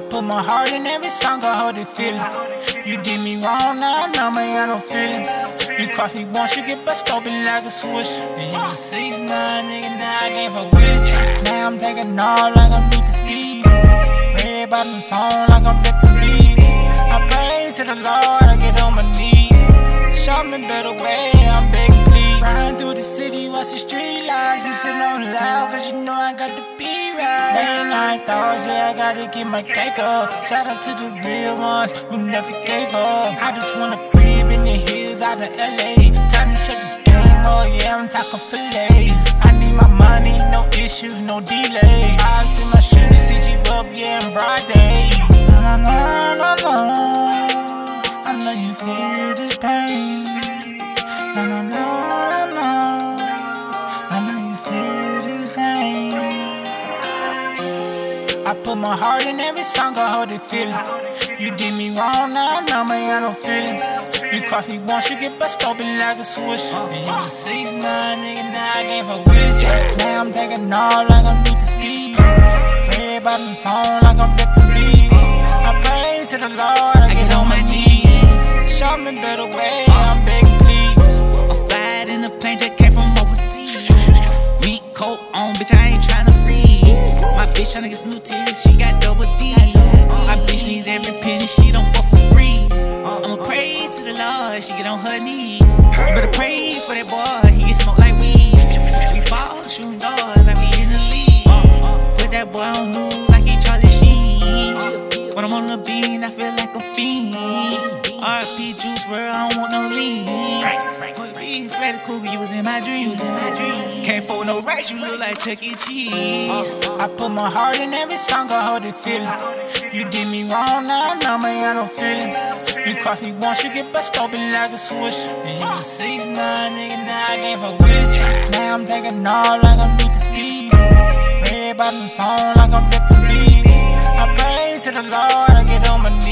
put my heart in every song, I hold it feeling. You did me wrong, now I know I got no feelings. You cross me once, you get bust open like a switch. And you was six nine, nigga, now I gave a you. Now I'm taking all like I'm need for speed. Red bottom song like I'm the police. I pray to the Lord, I get on my knees. Show me better way, I'm begging please. Riding through the city, watch the street lights. We sitting on loud, cause you know I got the. Yeah, I gotta get my cake up. Shout out to the real ones who never gave up. I just want a crib in the hills out of LA. Time to shut the game, oh yeah, I'm talking filet. I need my money, no issues, no delays. I see my shooting, CG up, yeah, in broad day. No, no, no, no, no. I know you feel this pain. No, no, no, put my heart in every song, I hold it feeling. You did me wrong, now I know I got no feelings. You cross me once, you get bust open like a switch. And you was six nine, nigga, now I can't fuck with. Now I'm taking all like I'm need for speed. Red bottom song like I'm the her knees. You better pray for that boy, he get smoked like weed. We ball, shooting doors like we in the league. Put that boy on news like he Charlie Sheen. When I'm on the bean, I feel like a fiend. RP Juice WRLD, I don't want no lean. Freddy Krueger, you was in my dreams. Can't fold no rights, you look like Chuck E. Cheese. I put my heart in every song, I hold it feeling. You did me wrong, now I know I got no feelings. You cross me once, you get bust open like a switch. And you was six nine, nigga, now I can't fuck with you. Now I'm taking all like I'm need for speed. Red bottom song like I'm the police. I pray to the Lord, I get on my knees.